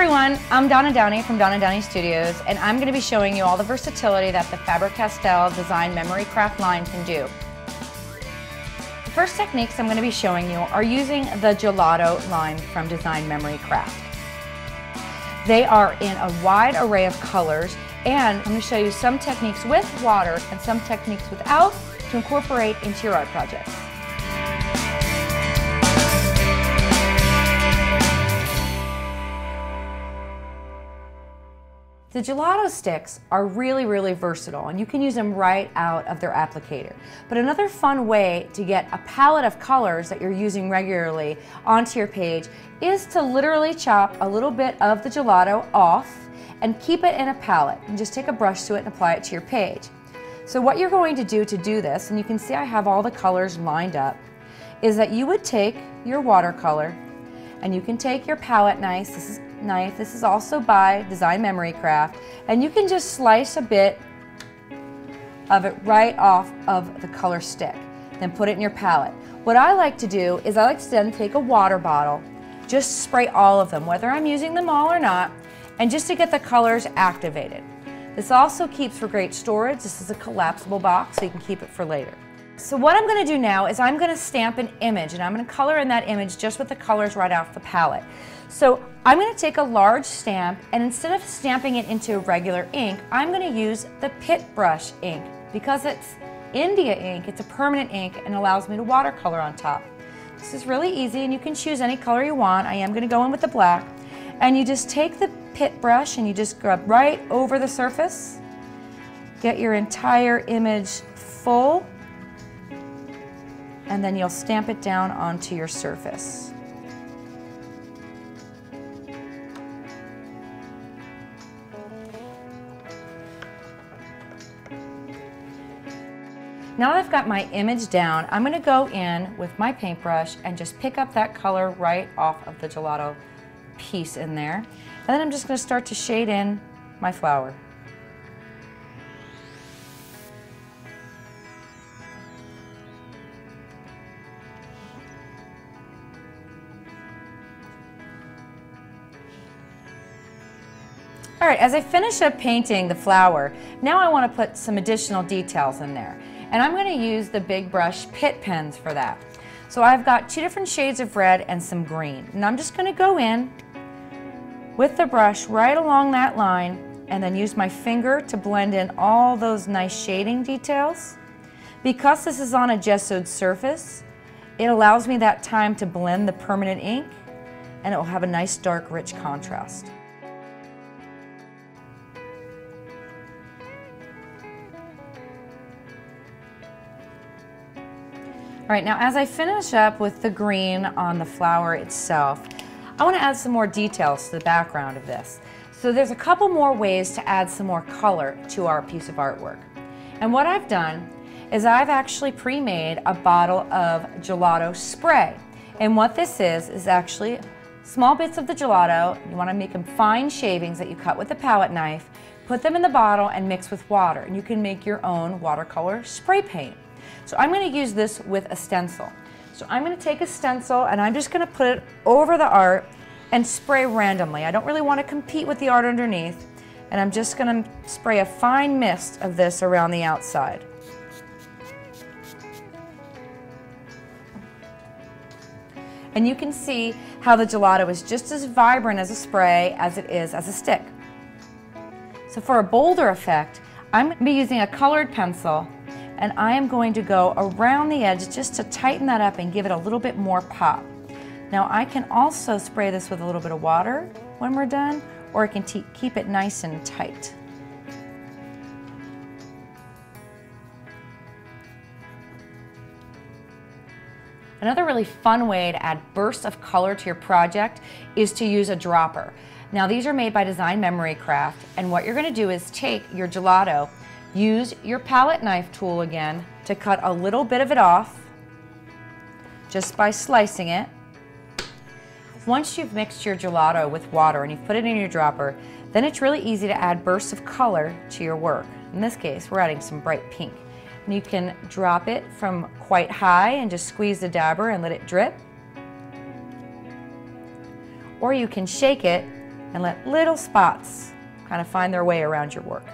everyone, I'm Donna Downey from Donna Downey Studios and I'm going to be showing you all the versatility that the Faber-Castell Design Memory Craft line can do. The first techniques I'm going to be showing you are using the gelato line from Design Memory Craft. They are in a wide array of colors and I'm going to show you some techniques with water and some techniques without to incorporate into your art projects. The gelato sticks are really, really versatile and you can use them right out of their applicator. But another fun way to get a palette of colors that you're using regularly onto your page is to literally chop a little bit of the gelato off and keep it in a palette and just take a brush to it and apply it to your page. So what you're going to do to do this, and you can see I have all the colors lined up, is that you would take your watercolor and you can take your palette knife. This is knife. This is also by Design Memory Craft. And you can just slice a bit of it right off of the color stick. Then put it in your palette. What I like to do is I like to then take a water bottle, just spray all of them, whether I'm using them all or not, and just to get the colors activated. This also keeps for great storage. This is a collapsible box, so you can keep it for later. So what I'm going to do now is I'm going to stamp an image and I'm going to color in that image just with the colors right off the palette. So I'm going to take a large stamp and instead of stamping it into regular ink, I'm going to use the Pitt brush ink. Because it's India ink, it's a permanent ink and allows me to watercolor on top. This is really easy and you can choose any color you want. I am going to go in with the black. And you just take the Pitt brush and you just grab right over the surface. Get your entire image full and then you'll stamp it down onto your surface. Now that I've got my image down, I'm going to go in with my paintbrush and just pick up that color right off of the gelato piece in there. And then I'm just going to start to shade in my flower. All right, as I finish up painting the flower, now I want to put some additional details in there. And I'm going to use the Big Brush Pitt pens for that. So I've got two different shades of red and some green. And I'm just going to go in with the brush right along that line and then use my finger to blend in all those nice shading details. Because this is on a gessoed surface, it allows me that time to blend the permanent ink and it will have a nice dark rich contrast. All right, now as I finish up with the green on the flower itself, I want to add some more details to the background of this. So there's a couple more ways to add some more color to our piece of artwork. And what I've done is I've actually pre-made a bottle of gelato spray. And what this is, is actually small bits of the gelato. You want to make them fine shavings that you cut with a palette knife, put them in the bottle and mix with water. And you can make your own watercolor spray paint. So I'm going to use this with a stencil. So I'm going to take a stencil and I'm just going to put it over the art and spray randomly. I don't really want to compete with the art underneath. And I'm just going to spray a fine mist of this around the outside. And you can see how the gelato is just as vibrant as a spray as it is as a stick. So for a bolder effect, I'm going to be using a colored pencil and I am going to go around the edge just to tighten that up and give it a little bit more pop. Now I can also spray this with a little bit of water when we're done, or I can keep it nice and tight. Another really fun way to add bursts of color to your project is to use a dropper. Now these are made by Design Memory Craft, and what you're gonna do is take your gelato Use your palette knife tool again to cut a little bit of it off just by slicing it. Once you've mixed your gelato with water and you've put it in your dropper, then it's really easy to add bursts of color to your work. In this case, we're adding some bright pink. And you can drop it from quite high and just squeeze the dabber and let it drip. Or you can shake it and let little spots kind of find their way around your work.